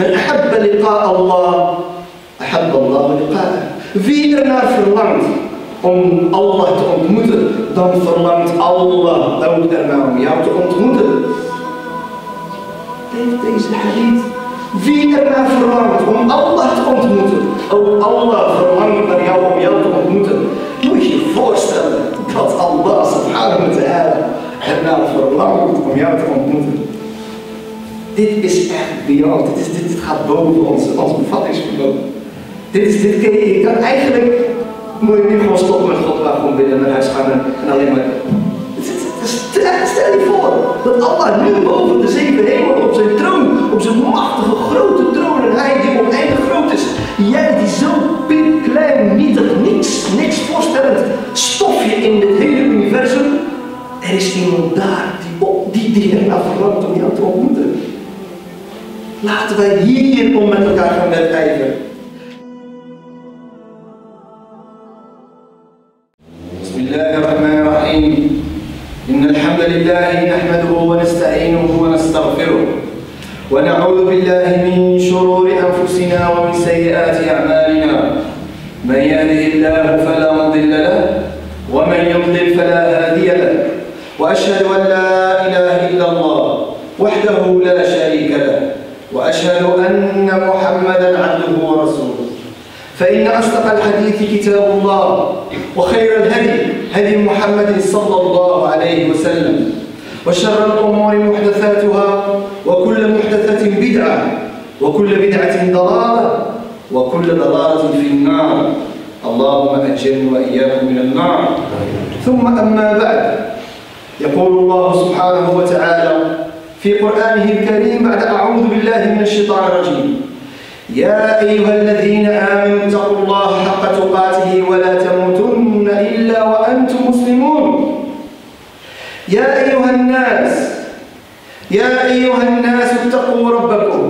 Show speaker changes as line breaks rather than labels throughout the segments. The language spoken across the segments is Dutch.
Men ahabba liqa Allah, Allah liqa'ah. Wie er naar verlangt om Allah te ontmoeten, dan verlangt Allah ook ernaar om jou te ontmoeten. Denk deze hadith. Wie er naar verlangt om Allah te ontmoeten, ook Allah verlangt naar jou om jou te ontmoeten. Moet je je voorstellen dat Allah subhanahu wa ta'ala ernaar verlangt om jou te ontmoeten. Dit is echt beyond, dit, is, dit, gaat boven ons, ons bevattingsvermogen. Dit is, dit je, kan eigenlijk, moet je nu gewoon stoppen met God, waar gewoon binnen naar huis gaan en, en alleen maar Stel je voor dat Allah nu boven de zeven hemel op zijn troon, op zijn machtige grote troon en hij die oneindig groot is, jij die zo klein, nietig, niks, niks voorstellend stofje in dit hele universum, er is iemand daar die, op, die, die ernaar verlangt om jou te ontmoeten. Laten wij hier om met elkaar gaan wedijveren. وكل بدعة ضلالة وكل ضلالة في النار. اللهم أجرني وإياكم من النار. ثم أما بعد يقول الله سبحانه وتعالى في قرآنه الكريم بعد أعوذ بالله من الشيطان الرجيم. يا أيها الذين آمنوا اتقوا الله حق تقاته ولا تموتن إلا وأنتم مسلمون. يا أيها الناس يا أيها الناس اتقوا ربكم.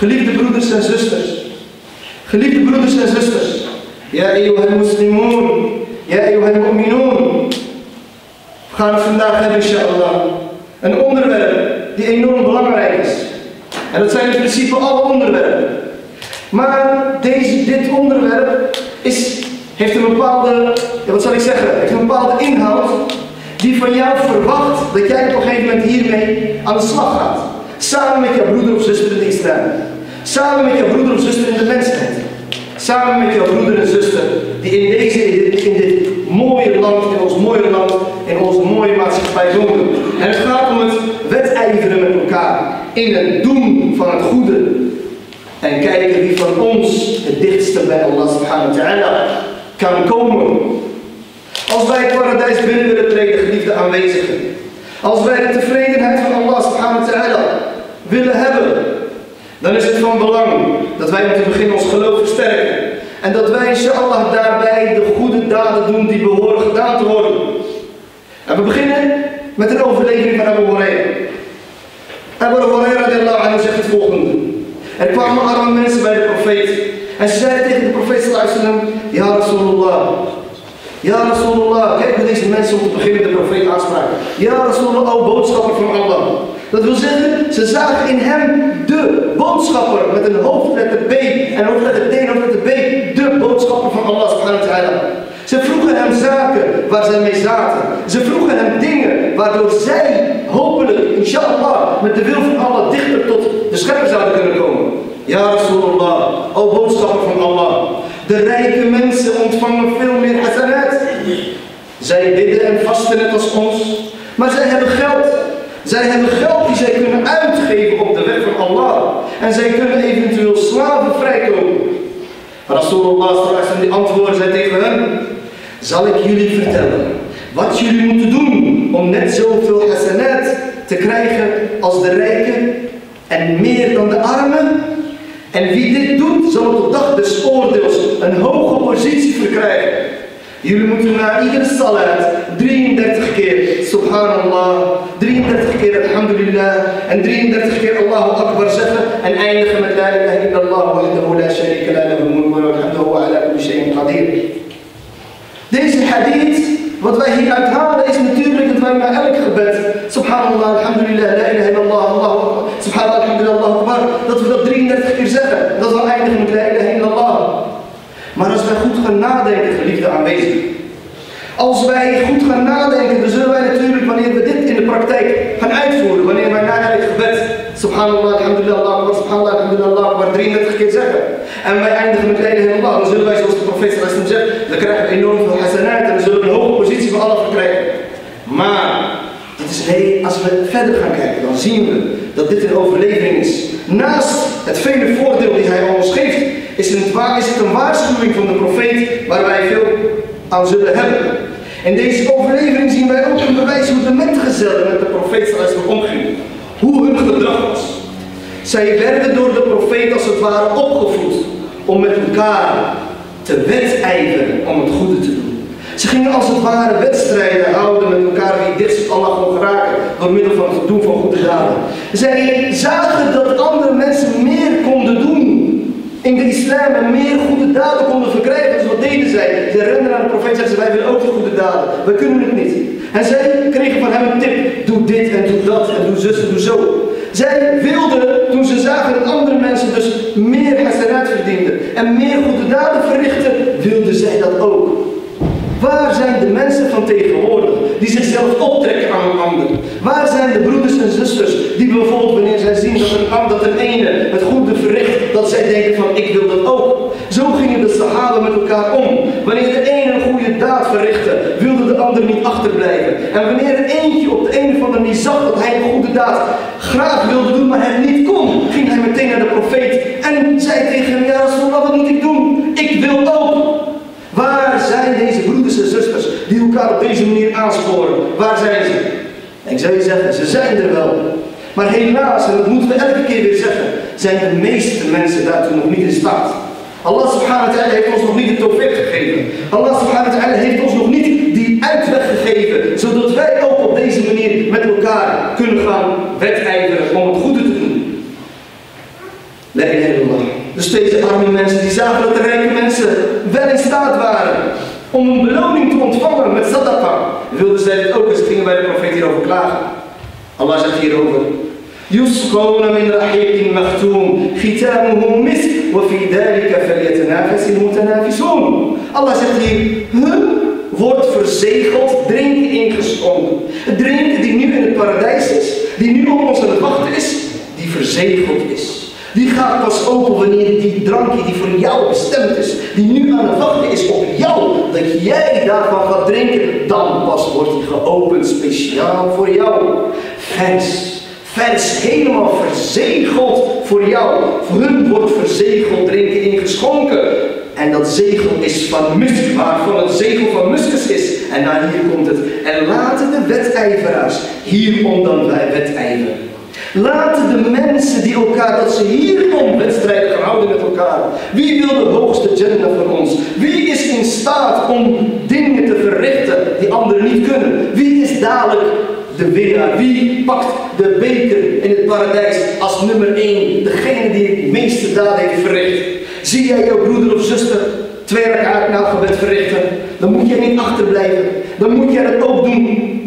Geliefde broeders en zusters, geliefde broeders en zusters, ja eeuwige moslimun, ja eeuwige mu'minun. We gaan het vandaag hebben, inshallah, een onderwerp die enorm belangrijk is. En dat zijn in principe alle onderwerpen. Maar deze, dit onderwerp is, heeft een bepaalde, ja, wat zal ik zeggen, heeft een bepaalde inhoud die van jou verwacht dat jij op een gegeven moment hiermee aan de slag gaat. Samen met jouw broeder of zuster in de islam. Samen met jouw broeder of zuster in de mensheid. Samen met jouw broeder en zuster die in deze, in dit, in dit mooie land, in ons mooie land, in onze mooie maatschappij wonen. En het gaat om het wedijveren met elkaar in het doen van het goede. En kijken wie van ons het dichtste bij Allah subhanahu wa ta'ala kan komen. Als wij het paradijs binnen willen treden, geliefde aanwezigen. Als wij de tevredenheid van Allah subhanahu wa ta'ala willen hebben, dan is het van belang dat wij om te beginnen ons geloof versterken. En dat wij inshallah daarbij de goede daden doen die behoren gedaan te worden. En we beginnen met een overlevering van Abu Huraira. Abu Huraira anhu zegt het volgende. Er kwamen arme mensen bij de profeet. En ze zeiden tegen de profeet sallallahu Ja Rasulullah. Ja Rasulullah. Kijk hoe deze mensen om te beginnen de profeet aanspraken. Ja Rasulullah, o boodschapper van Allah. Dat wil zeggen, ze zagen in hem de boodschapper met een hoofdletter B en hoofdletter D en hoofdletter B. De boodschapper van Allah subhanahu wa ta'ala. Ze vroegen hem zaken waar zij mee zaten. Ze vroegen hem dingen waardoor zij hopelijk, inshallah, met de wil van Allah dichter tot de schepper zouden kunnen komen. Ja Rasulullah, o boodschapper van Allah. De rijke mensen ontvangen veel meer hasanat. Zij bidden en vasten net als ons. Maar zij hebben geld. Zij hebben geld die zij kunnen uitgeven op de weg van Allah. En zij kunnen eventueel slaven vrijkomen. Rasulullah die antwoordde zei tegen hen. Zal ik jullie vertellen wat jullie moeten doen om net zoveel hasanat te krijgen als de rijken en meer dan de armen? En wie dit doet, zal op de dag des oordeels een hoge positie verkrijgen. Jullie moeten na iedere salat 33 keer Subhanallah, 33 keer Alhamdulillah en 33 keer Allahu Akbar zeggen en eindigen met La ilaha illallah wahdahu la sharika la lahu mulku wa alhamdu wa ala kulli shay'in qadir. Deze hadith, wat wij hier uithalen, is natuurlijk dat wij na elk gebed, subhanallah, alhamdulillah, la ilaha illallah, akbar, subhanallah, alhamdulillah, Allahu akbar, dat we dat 33 keer zeggen. Dat we eindigen met la ilaha illallah. Maar als wij goed gaan nadenken, aanwezig. Als wij goed gaan nadenken, dan zullen wij natuurlijk, wanneer we dit in de praktijk gaan uitvoeren, wanneer wij na elk gebed, subhanallah, alhamdulillah, Allah akbar, subhanallah, alhamdulillah, Allah akbar, 33 keer zeggen. En wij eindigen met la ilaha illallah, dan zullen wij, zoals de profeet sallallahu zegt, dan krijgen we enorm veel hasanat en dan zullen we een hoge positie van Allah verkrijgen. Maar, dit is, nee, als we verder gaan kijken, dan zien we dat dit een overlevering is. Naast het vele voordeel die hij ons geeft, is het, is het een waarschuwing van de profeet waar wij veel aan zullen hebben. In deze overlevering zien wij ook een bewijs hoe de metgezellen met de profeet omgingen. Hoe hun gedrag was. Zij werden door de profeet als het ware opgevoed om met elkaar te wedijveren om het goede te doen. Ze gingen als het ware wedstrijden houden met elkaar wie dit Allah kon geraken door middel van het doen van goede daden. Zij zagen dat andere mensen meer konden doen in de islam en meer goede daden konden verkrijgen. Dus wat deden zij? Ze renden naar de profeet en zeiden wij willen ook de goede daden. Wij kunnen het niet. En zij kregen van hem een tip. Doe dit en doe dat en doe zus en doe zo. Zij wilden, toen ze zagen dat andere mensen dus meer hasanat verdienden en meer goede daden verrichten, wilden zij dat ook. Waar zijn de mensen van tegenwoordig die zichzelf optrekken aan een ander? Waar zijn de broeders en zusters die bijvoorbeeld wanneer zij zien dat een ander, dat ene het goede verricht, dat zij denken van ik wil dat ook. Zo gingen de sahaba met elkaar om. Wanneer de ene een goede daad verrichtte, wilde de ander niet achterblijven. En wanneer er eentje op de een of andere manier zag dat hij een goede daad graag wilde doen, maar het niet kon, ging hij meteen naar de profeet en zei tegen hem, ja wat moet ik doen? Ik wil ook. Waar zijn deze broeders en zusters die elkaar op deze manier aansporen? Waar zijn ze? En ik zou je zeggen, ze zijn er wel. Maar helaas, en dat moeten we elke keer weer zeggen, zijn de meeste mensen daartoe nog niet in staat. Allah subhanahu wa ta'ala heeft ons nog niet de tofik gegeven. Allah subhanahu wa ta'ala heeft ons nog niet die uitweg gegeven, zodat wij ook op deze manier met elkaar kunnen gaan wedijveren om het goede te doen. Ilaha illallah. Dus deze arme mensen die zagen dat de rijke mensen wel in staat waren om een beloning te ontvangen met sadaqa. Wilden zij dit ook en ze gingen bij de profeet hierover klagen. Allah zegt hierover. يسقون من رحيق مختوم ختامه مسك وفي ذلك فليتنافس المتنافسون Allah zegt hier, hun wordt verzegeld, drinken ingeschonken. Het drinken die nu in het paradijs is, die nu op ons aan het wachten is, die verzegeld is. die gaat pas open wanneer die drankje die voor jou bestemd is, die nu aan het wachten is op jou, dat jij daarvan gaat drinken, dan pas wordt die geopend speciaal voor jou. Vers, vers helemaal verzegeld voor jou. Voor hun wordt verzegeld drinken ingeschonken. En dat zegel is van musk, waarvan het zegel van muskus is. En daar hier komt het. En laten de wedijveraars hierom dan wij wedijveren. Laten de mensen die elkaar, dat ze hierom wedstrijden gaan houden met elkaar. Wie wil de hoogste Jannah van ons? Wie is in staat om dingen te verrichten die anderen niet kunnen? Wie is dadelijk de winnaar? Wie pakt de beker in het paradijs als nummer 1? Degene die het meeste daden heeft verricht. Zie jij jouw broeder of zuster twee rakaat na gebed verrichten? Dan moet je niet achterblijven. Dan moet jij dat ook doen.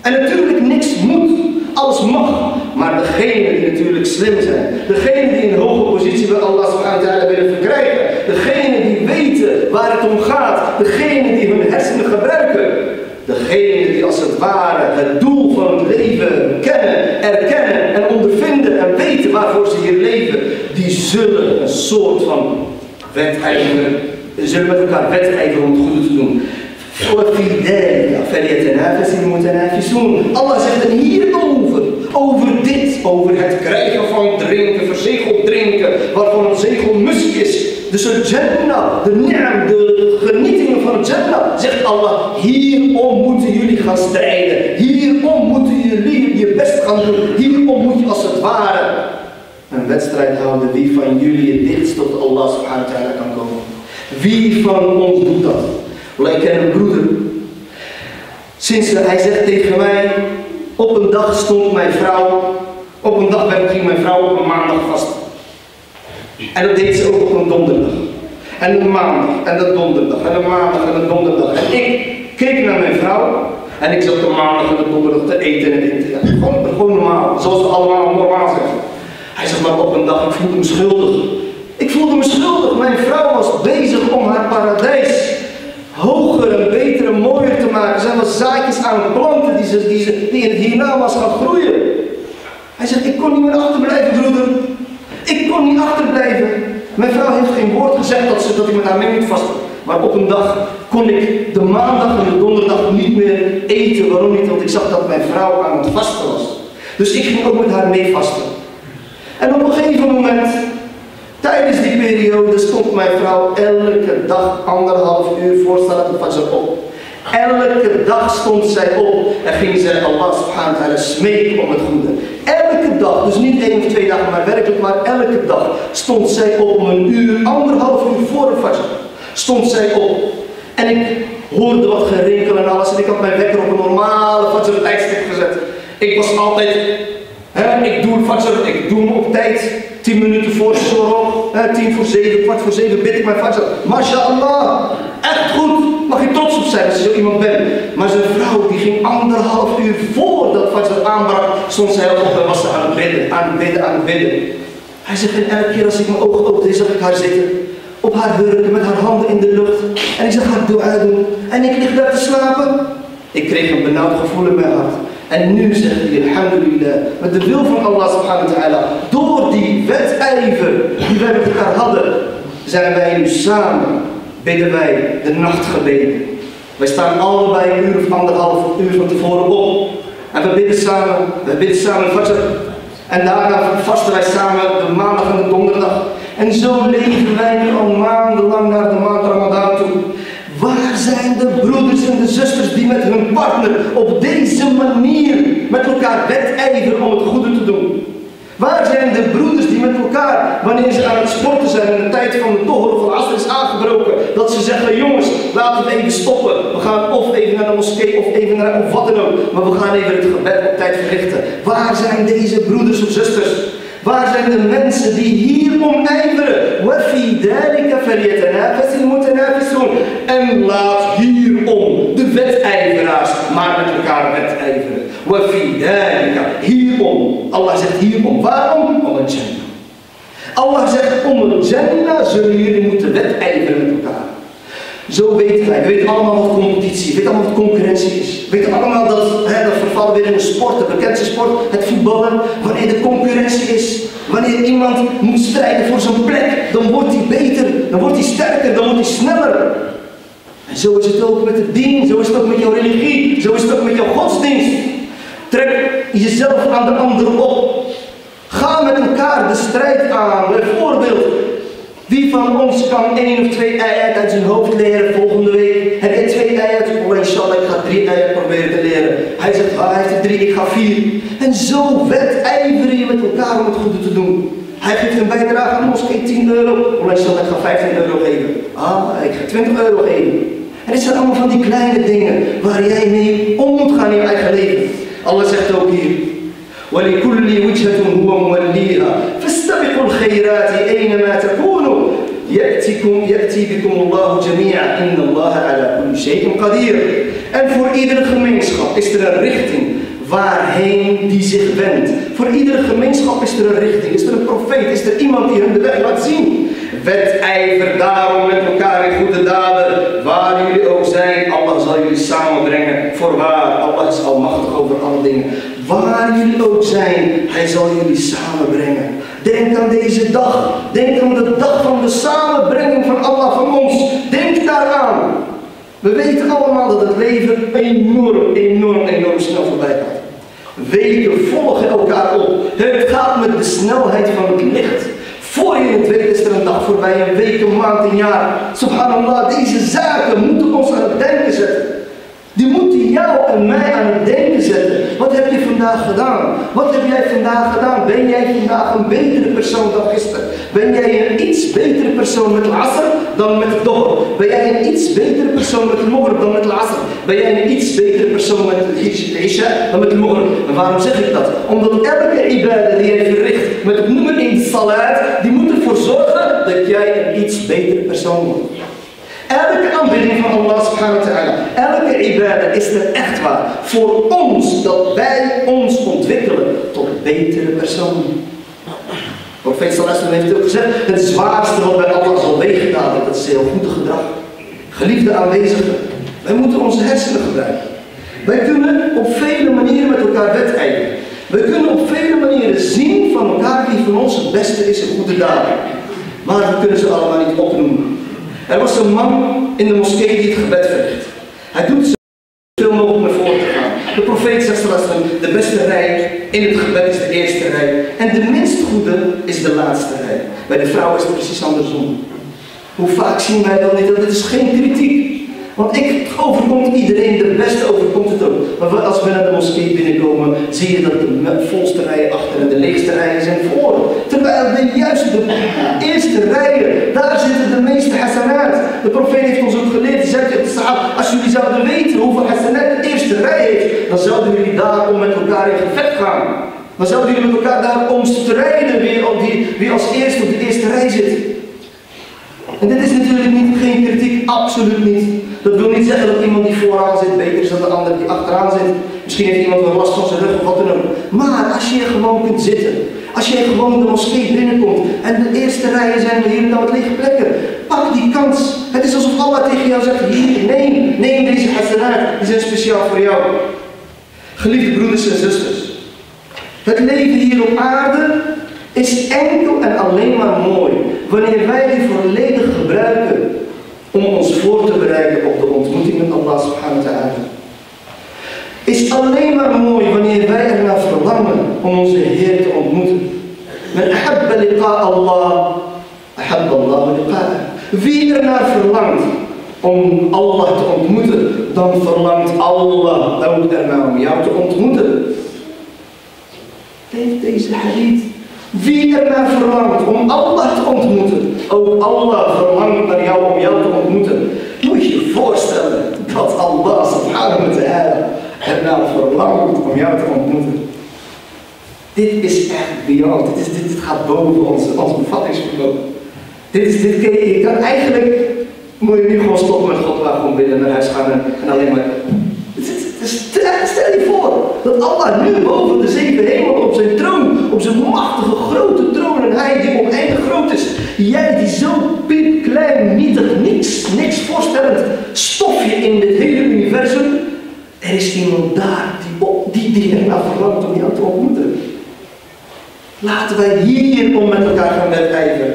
En natuurlijk niks moet. Alles mag. Maar degenen die natuurlijk slim zijn, degenen die een hoge positie bij Allah subhanahu wa ta'ala willen verkrijgen, degenen die weten waar het om gaat, degenen die hun hersenen gebruiken, degenen die als het ware het doel van het leven kennen, erkennen en ondervinden en weten waarvoor ze hier leven, die zullen een soort van wedijveren, zullen met elkaar wedijveren om het goede te doen. وفي ذلك فليتنافس المتنافسون Allah zegt er hierover, over dit, over het krijgen van drinken, verzegeld drinken, waarvan een zegel musk is. Dus het Jannah, de ni'am, de genietingen van het Jannah, zegt Allah, hierom moeten jullie gaan strijden. Hierom moeten jullie je best gaan doen. Hierom moet je als het ware een wedstrijd houden wie van jullie het dichtst tot Allah subhanahu wa ta'ala kan komen. Wie van ons doet dat? Wel, ik ken een broeder. Sinds hij zegt tegen mij, op een dag stond mijn vrouw, op een dag ging mijn vrouw op een maandag vast. En dat deed ze ook op een donderdag. En een maandag, en een donderdag, en een maandag, en een donderdag. En ik keek naar mijn vrouw, en ik zat de maandag en de donderdag te eten en eten. Ja, gewoon, gewoon normaal, zoals we allemaal normaal zeggen. Hij zegt maar op een dag, ik voelde me schuldig. Ik voelde me schuldig. Mijn vrouw was bezig om haar paradijs hoger en beter en mooier te maken. Zij was zaadjes aan planten die, ze, die, ze, die in het hiernamaals gaan groeien. Hij zegt, ik kon niet meer achterblijven, broeder. Ik kon niet achterblijven. Mijn vrouw heeft geen woord gezegd dat, ze, dat ik met haar mee moet vasten. Maar op een dag kon ik de maandag en de donderdag niet meer eten. Waarom niet? Want ik zag dat mijn vrouw aan het vasten was. Dus ik ging ook met haar mee vasten. En op een gegeven moment, tijdens die periode, stond mijn vrouw elke dag anderhalf uur voor van ze op. Elke dag stond zij op en ging zij Allah subhanahu wa ta'ala smeken om het goede. Elke dag, dus niet één of twee dagen, maar werkelijk maar elke dag stond zij op om een uur, anderhalf uur voor de fajr. Stond zij op. En ik hoorde wat gerinkel en alles en ik had mijn wekker op een normale fajr tijdstip gezet. Ik was altijd ik doe fajr, ik doe hem op tijd. 10 minuten voor Shorok, 10 voor 7, kwart voor 7 bid ik mijn fajr. MashaAllah, echt goed. Mag je trots op zijn als je zo iemand bent. Maar zijn vrouw die ging anderhalf uur voordat fajr aanbrak, stond zij op en was ze aan het bidden, aan het bidden, aan het bidden. Hij zegt, en elke keer als ik mijn ogen opende, zag ik haar zitten. Op haar hurken, met haar handen in de lucht. En ik zag haar dua doen. En ik lig daar te slapen. Ik kreeg een benauwd gevoel in mijn hart. En nu zegt hij, alhamdulillah, met de wil van Allah subhanahu wa ta'ala, door die wedijver die wij met elkaar hadden, zijn wij nu samen, bidden wij de nachtgebeden. Wij staan allebei een uur of anderhalf uur van tevoren op. En we bidden samen, we bidden samen fajr. En daarna vasten wij samen de maandag en de donderdag. En zo leven wij nu al maandenlang naar de maand Ramadan toe. Waar zijn de broeders en de zusters die met hun partner op deze manier met elkaar wedijveren om het goede te doen? Waar zijn de broeders die met elkaar, wanneer ze aan het sporten zijn en de tijd van de toren of van Asr is aangebroken, dat ze zeggen, jongens, laten we even stoppen. We gaan of even naar de moskee of even naar, of wat dan ook. Maar we gaan even het gebed op tijd verrichten. Waar zijn deze broeders of zusters? Waar zijn de mensen die hierom ijveren? وَفِي ذَلِكَ فَلْيَتَنَافَسِ الْمُتَنَافِسُونَ En laat hierom de wedijveraars maar met elkaar wedijveren. وَفِي ذَلِكَ Hierom. Allah zegt hierom. Waarom? Om het jannah. Allah zegt om het jannah zullen jullie moeten wedijveren met elkaar. Zo weten wij. We weten allemaal wat competitie, we weten allemaal wat concurrentie is. We weten allemaal dat, hè, dat vervallen weer in een sport, de bekendste sport, het voetballen. Wanneer de concurrentie is, wanneer iemand moet strijden voor zijn plek, dan wordt hij beter, dan wordt hij sterker, dan wordt hij sneller. En zo is het ook met het dien, zo is het ook met jouw religie, zo is het ook met jouw godsdienst. Trek jezelf aan de ander op. Ga met elkaar de strijd aan. Bijvoorbeeld, wie van ons kan één of twee ayat uit zijn hoofd leren volgende week? Heb je twee ayat? Oh, inshallah, ik ga drie ayat proberen te leren. Hij zegt, ah, hij heeft er drie, ik ga vier. En zo wedijveren je met elkaar om het goede te doen. Hij geeft een bijdrage aan de moskee 10 euro. Oh, inshallah, ik ga 15 euro geven. Ah, ik ga 20 euro geven. En dit zijn allemaal van die kleine dingen waar jij mee om moet gaan in je eigen leven. Allah zegt ook hier. ولكل وجهة هو موليها فاستبقوا الخيرات أينما تكونوا يأتيكم يأتي بكم الله جميعا إن الله على كل شيء قدير En voor iedere gemeenschap is er een richting waarheen die zich wendt. Voor iedere gemeenschap is er een richting, is er een profeet, is er iemand die hun de weg laat zien. Wedijver daarom met elkaar in goede daden, waar jullie ook zijn. Allah zal jullie samenbrengen. Voorwaar, Allah is almachtig over alle dingen. Waar jullie ook zijn, hij zal jullie samenbrengen. Denk aan deze dag. Denk aan de dag van de samenbrenging van Allah van ons. Denk daaraan. We weten allemaal dat het leven enorm, enorm, enorm snel voorbij gaat. Weken volgen elkaar op. Het gaat met de snelheid van het licht. Voor je het weet is er een dag voorbij, een week, een maand, een jaar. Subhanallah, deze zaken moeten ons aan het denken zetten. Die moeten jou en mij aan het denken zetten. Wat heb je vandaag gedaan? Wat heb jij vandaag gedaan? Ben jij vandaag een betere persoon dan gisteren? Ben jij een iets betere persoon met Asr dan met Dohr? Ben jij een iets betere persoon met Moghr dan met Asr? Ben jij een iets betere persoon met Isha dan met Moghr? En waarom zeg ik dat? Omdat elke ibadah die jij verricht met het in salat, die moet ervoor zorgen dat jij een iets betere persoon wordt. Elke aanbidding van Allah subhanahu wa elke ibadah is er echt waar voor ons dat wij ons ontwikkelen tot betere personen. Profeet Sallallahu heeft ook gezegd, het zwaarste wat bij Allah zal weeggedaan dat is heel goede gedrag. Geliefde aanwezigen, wij moeten onze hersenen gebruiken. Wij kunnen op vele manieren met elkaar wedijveren. We kunnen op vele manieren zien van elkaar wie van ons het beste is in goede daden. Maar we kunnen ze allemaal niet opnoemen. Er was een man in de moskee die het gebed verricht. Hij doet zoveel mogelijk naar voren te gaan. De profeet zegt de beste rij in het gebed is de eerste rij. En de minst goede is de laatste rij. Bij de vrouw is het precies andersom. Hoe vaak zien wij dan niet dat het is geen kritiek. Want ik overkomt iedereen, de beste overkomt het ook. Maar als we naar de moskee binnenkomen, zie je dat de volste rijen achter en de leegste rijen zijn voor. Terwijl de juiste, de eerste rijen, daar zitten de meeste hasanat. De profeet heeft ons ook geleerd, hij zegt als jullie zouden weten hoeveel hasanat de eerste rij heeft, dan zouden jullie daarom met elkaar in gevecht gaan. Dan zouden jullie met elkaar daarom strijden wie, wie, wie als eerste op de eerste rij zit. En dit is natuurlijk niet, geen kritiek, absoluut niet. Dat wil niet zeggen dat iemand die vooraan zit beter is dan de ander die achteraan zit. Misschien heeft iemand wel last van zijn rug of wat dan ook. Maar als je gewoon kunt zitten, als je gewoon de moskee binnenkomt en de eerste rijen zijn hier en dan wat lege plekken, pak die kans. Het is alsof Allah tegen jou zegt, hier, neem, neem deze hasanat, die zijn speciaal voor jou. Geliefde broeders en zusters, het leven hier op aarde is enkel en alleen maar mooi wanneer wij die volledig gebruiken om ons voor te bereiden op de ontmoeting met Allah subhanahu wa ta'ala. Is alleen maar mooi wanneer wij ernaar verlangen om onze Heer te ontmoeten. Men ahabba liqa Allah, ahabba Allah liqa. Wie ernaar verlangt om Allah te ontmoeten, dan verlangt Allah ook ernaar om jou te ontmoeten. Leef deze hadith wie er naar verlangt om Allah te ontmoeten, ook Allah verlangt naar jou om jou te ontmoeten. Moet je je voorstellen dat Allah subhanahu wa ta'ala er naar verlangt om jou te ontmoeten. Dit is echt beyond, dit, is, dit, gaat boven ons, ons bevattingsvermogen. Dit is, dit je kan eigenlijk, moet je nu gewoon stoppen met God, maar gewoon binnen naar huis gaan en, en alleen maar Stel je voor dat Allah nu boven de zeven hemel op zijn troon, op zijn machtige grote troon en hij die oneindig groot is, jij die zo piepklein, nietig, niks, niks voorstellend stofje in dit hele universum, Er is iemand daar die op die dingen verlangt om jou te ontmoeten. Laten wij hier om met elkaar gaan wedijveren.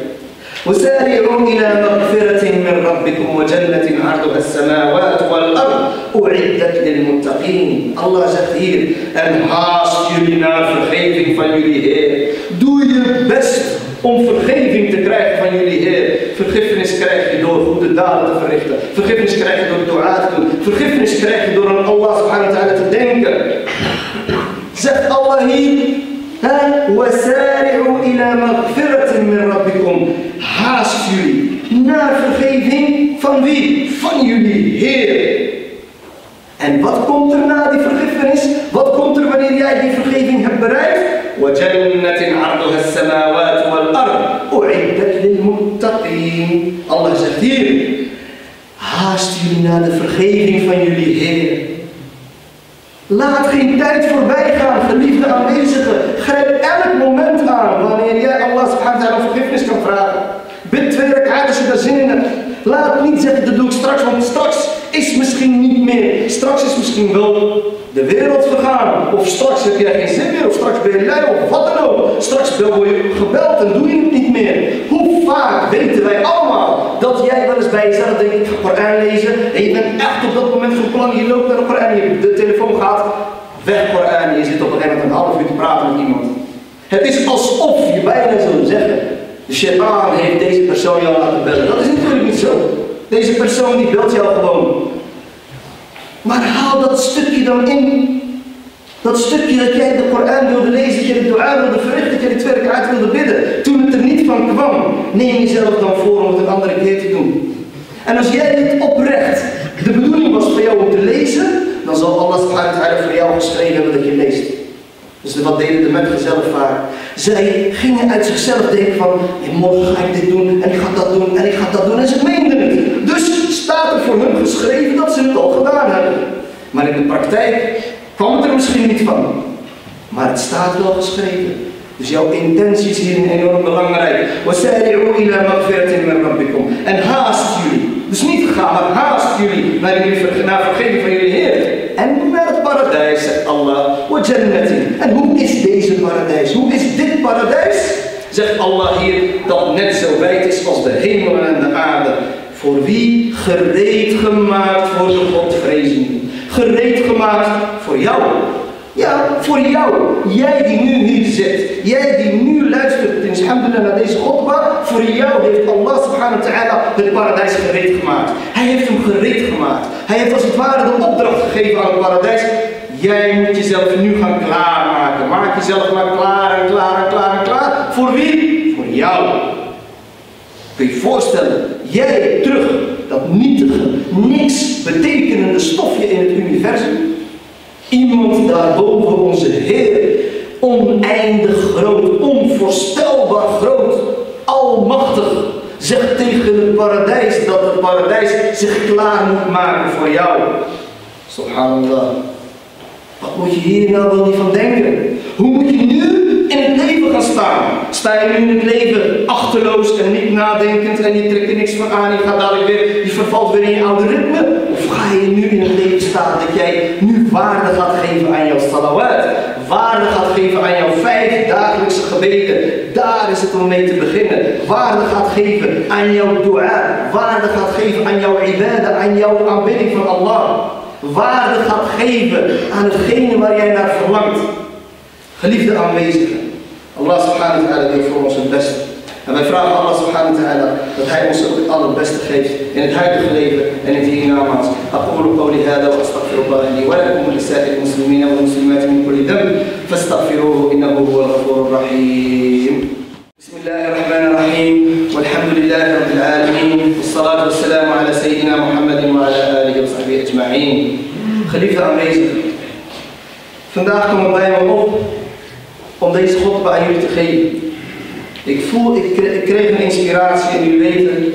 وسارعوا إلى مغفرة من ربكم وجنة عرضها السماوات والأرض أعدت للمتقين الله زخير and ask you enough for having for you here do your best om vergeving te krijgen van jullie Heer. Vergiffenis krijg je door goede daden te verrichten. Vergiffenis krijg je door dua te doen. Vergiffenis krijg je door aan Allah subhanahu wa ta'ala te denken. Zegt Allah hier, وسارعوا إلى مغفرة من ربكم haast jullie naar vergeving van wie? Van jullie Heer. En wat komt er na die vergiffenis? Wat komt er wanneer jij die vergeving hebt bereikt? وَجَنَّةٍ عَرْضُهَا السَّمَاوَاتُ وَالْأَرْضُ أُعِدَّتْ لِلْمُتَّقِينَ Allah zegt hier, haast jullie naar de vergeving van jullie Heer. Laat geen tijd voorbij gaan, geliefde aanwezigen. Grijp elk moment aan wanneer jij Allah subhanahu wa ta'ala vergiffenis kan vragen. Bid twee rak'at als je daar zin in hebt. Laat niet zeggen, dat doe ik straks, want straks is misschien niet meer. Straks is misschien wel de wereld vergaan. Of straks heb jij geen zin meer. Of straks ben je lui of wat dan ook. Straks word je gebeld en doe je het niet meer. Hoe vaak weten wij allemaal dat jij wel eens bij jezelf denkt, ik ga Koran lezen. En je bent echt op dat moment van plan, je loopt naar de Koran, je de telefoon gaat weg Koran en je zit op een gegeven moment een half uur te praten met iemand. Het is alsof je bijna zou zeggen, de shaitaan heeft deze persoon jou laten bellen. Dat is natuurlijk niet zo. Deze persoon die belt jou gewoon. Maar haal dat stukje dan in. Dat stukje dat jij de Koran wilde lezen, dat je de dua wilde verrichten, dat je de twee uit wilde bidden. Toen het er niet van kwam, neem jezelf dan voor om het een andere keer te doen. En als jij dit oprecht de bedoeling was voor jou om te lezen, dan zal Allah subhanahu wa voor jou geschreven hebben dat je leest. Dus wat deden de metgezellen vaak? Zij gingen uit zichzelf denken van, morgen ga ik dit doen en ik ga dat doen en ik ga dat doen en ze meenden het. Dus staat er voor hun geschreven dat ze het al gedaan hebben. Maar in de praktijk kwam het er misschien niet van. Maar het staat wel geschreven. Dus jouw intentie is hierin enorm belangrijk. En haast jullie. Dus niet gaan, maar haast jullie naar, jullie, naar vergeving van jullie Heer. En naar het paradijs, zegt Allah. En hoe is deze paradijs? Hoe is dit paradijs? Zegt Allah hier dat net zo wijd is als de hemel en de aarde. Voor wie gereed gemaakt voor de Godvrezenden. Gereed gemaakt voor jou. Ja, voor jou. Jij die nu hier zit. Jij die nu luistert, alhamdulillah, naar deze khutbah. Voor jou heeft Allah subhanahu wa ta'ala het paradijs gereed gemaakt. Hij heeft hem gereed gemaakt. Hij heeft als het ware de opdracht gegeven aan het paradijs. Jij moet jezelf nu gaan klaarmaken. Maak jezelf maar klaar en klaar en klaar en klaar. Voor wie? Voor jou. Kun je je voorstellen, jij terug, dat nietige, niks betekenende stofje in het universum. Iemand daarboven onze Heer, oneindig groot, onvoorstelbaar groot, almachtig, zegt tegen het paradijs dat het paradijs zich klaar moet maken voor jou. Subhanallah. Wat moet je hier nou wel niet van denken? Hoe moet je nu in het leven gaan staan? Sta je nu in het leven achterloos en niet nadenkend en je trekt er niks van aan, je gaat dadelijk weer, je vervalt weer in je oude ritme? Of ga je nu in het leven staan dat jij nu waarde gaat geven aan jouw salawat? Waarde gaat geven aan jouw vijf dagelijkse gebeden. Daar is het om mee te beginnen. Waarde gaat geven aan jouw dua. Waarde gaat geven aan jouw ibadah, aan jouw aanbidding van Allah waarde gaat geven aan hetgene waar jij naar verlangt. خليفة تقع الله سبحانه وتعالى بيفرق مش البشر أما يفرق الله سبحانه وتعالى بتحيي مصر الله بس تخيف. يعني تحيي تخليك يعني في نعمات أقول قولي هذا وأستغفر الله لي ولكم ولسائر المسلمين والمسلمات من كل ذنب فاستغفروه إنه هو الغفور الرحيم. بسم الله الرحمن الرحيم. والحمد لله رب العالمين. والصلاة والسلام على سيدنا محمد وعلى آله وصحبه أجمعين. خليفة أمريزة فنداخكم الله يمضوه om deze God bij jullie te geven. Ik voel, ik kreeg een inspiratie en jullie weten,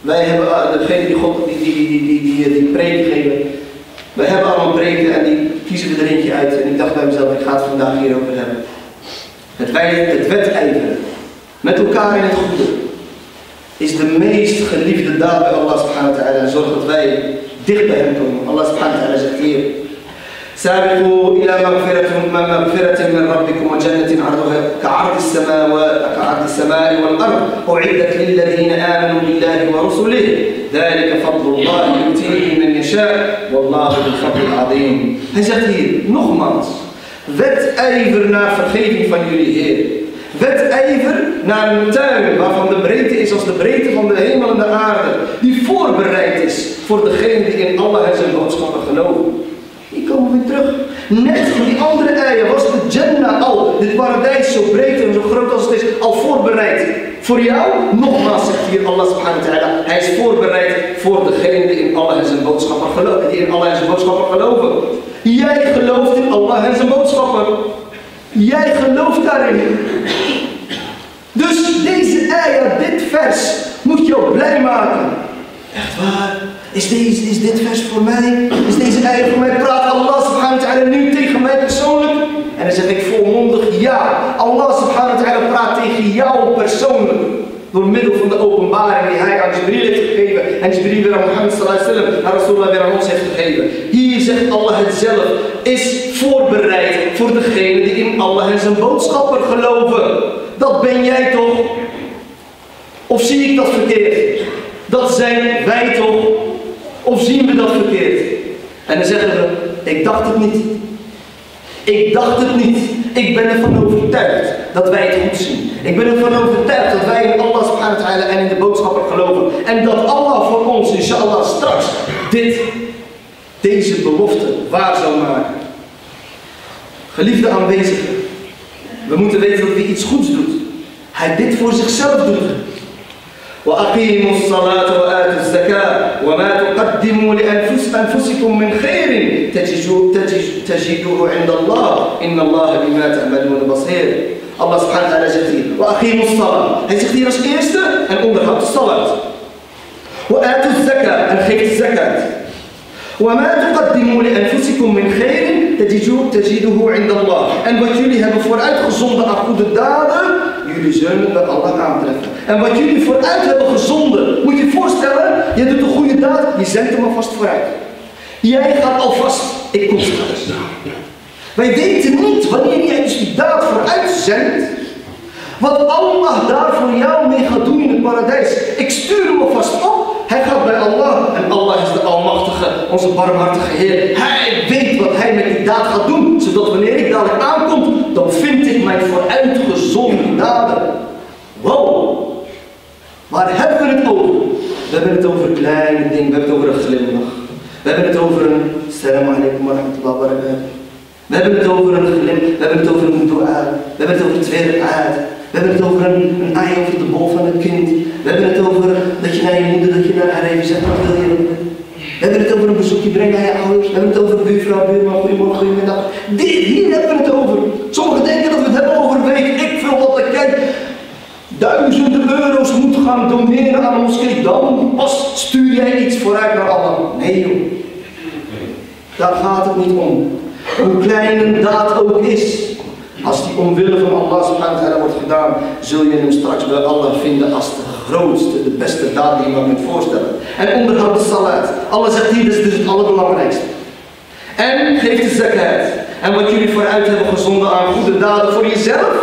wij hebben, eh, degene die God die, die, die, die, die, die preek geven, wij hebben allemaal preken en die kiezen we er eentje uit. En ik dacht bij mezelf, ik ga het vandaag hierover hebben. Het, het wedijveren met elkaar in het goede is de meest geliefde daad bij Allah subhanahu wa ta'ala. En zorg dat wij dicht bij hem komen. Allah subhanahu wa ta'ala zegt hier. سابقوا إلى مغفرة مغفرة من ربكم وجنة عرضها كعرض السماء كعرض السماء والأرض. أعدت للذين آمنوا بالله ورسله. ذلك فضل الله يؤتيه من يشاء. والله ذو الفضل العظيم. هجتي نغمض ذات أيفر نار فخيف فان ذات أيفر نار المتاعب waarvan de breedte is als de breedte van de hemel en de aarde die voorbereid is voor degene die in Allah en zijn boodschappen geloven Weer terug. Net in die andere eieren was de Jannah al, dit paradijs zo breed en zo groot als het is, al voorbereid. Voor jou, nogmaals zegt hier Allah subhanahu wa ta'ala, hij is voorbereid voor degene die in Allah en zijn boodschappen geloven. Die in Allah en zijn boodschappen geloven. Jij gelooft in Allah en zijn boodschappen. Jij gelooft daarin. Dus deze ayah, dit vers, moet jou blij maken. Echt waar? Is, deze, is dit vers voor mij? Is deze ayah voor mij? Praat Allah subhanahu wa ta'ala nu tegen mij persoonlijk? En dan zeg ik volmondig ja. Allah subhanahu wa ta'ala praat tegen jou persoonlijk. Door middel van de openbaring die hij aan Jibril heeft gegeven. En Jibril weer aan Mohammed sallallahu alaihi wasallam. Rasulullah weer aan ons heeft gegeven. Hier zegt Allah het zelf. Is voorbereid voor degene die in Allah en zijn boodschapper geloven. Dat ben jij toch? Of zie ik dat verkeerd? Dat zijn wij toch? Of zien we dat verkeerd? En dan zeggen we, ik dacht het niet. Ik dacht het niet. Ik ben ervan overtuigd dat wij het goed zien. Ik ben ervan overtuigd dat wij in Allah subhanahu en in de boodschapper geloven. En dat Allah voor ons, inshallah, straks dit deze belofte waar zou maken. Geliefde aanwezigen, we moeten weten dat wie iets goeds doet, hij dit voor zichzelf doet. وأقيموا الصلاة وآتوا الزكاة وما تقدموا لأنفسكم من خير تجدوه عند الله. إن الله بما تعملون بصير. الله سبحانه وتعالى جاتي وأقيموا الصلاة. هل تختي اش يشتر أن أمرها الصلاة. وآتوا الزكاة. أن خير الزكاة. وما تقدموا لأنفسكم من خير تجدوه عند الله. أن بكيلها بفرأة خصوم بأقود الدار jullie zullen bij Allah aantreffen. En wat jullie vooruit hebben gezonden, moet je je voorstellen, je doet een goede daad, je zendt hem alvast vooruit. Jij gaat alvast, ik kom straks. Wij weten niet wanneer jij dus die daad vooruit zendt, wat Allah daar voor jou mee gaat doen in het paradijs. Ik stuur hem alvast op. Hij gaat bij Allah. En Allah is de Almachtige, onze barmhartige Heer. Hij weet wat hij met die daad gaat doen. Zodat wanneer ik dadelijk aankom, dan vind ik mijn vooruitgezonde daden. Wow. Waar hebben we het over? We hebben het over kleine dingen. We hebben het over een glimlach. We hebben het over een Assalamu alaikum wa barakatuh. We hebben het over een glim, we hebben het over een dua, we hebben het over twee aard, we hebben het over een, ei over de bol van het kind, we hebben het over dat je naar je moeder, dat je naar haar even zegt, wat wil je? We hebben het over een bezoekje brengen aan je ouders, we hebben het over buurvrouw, buurman, goedemorgen, goedemiddag. Dit, hier hebben we. Sommigen denken dat we het hebben over, weet ik veel wat ik ken. Duizenden euro's moet gaan doneren aan ons kind, dan pas stuur jij iets vooruit naar Allah. Nee joh, daar gaat het niet om. Hoe klein een daad ook is, als die omwille van Allah subhanahu wordt gedaan, zul je hem straks bij Allah vinden als de grootste, de beste daad die je maar kunt voorstellen. En onderhoud de salat. Allah zegt hier, is dus het allerbelangrijkste. En geef de zakat. En wat jullie vooruit hebben gezonden aan goede daden voor jezelf,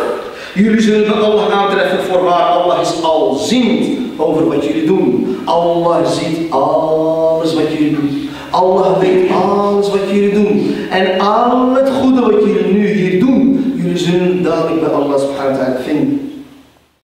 jullie zullen bij Allah aantreffen voor waar Allah is alziend over wat jullie doen. Allah ziet alles wat jullie doen. Allah weet alles wat jullie doen. En al het goede wat jullie nu hier doen, jullie zullen dadelijk bij Allah subhanahu wa.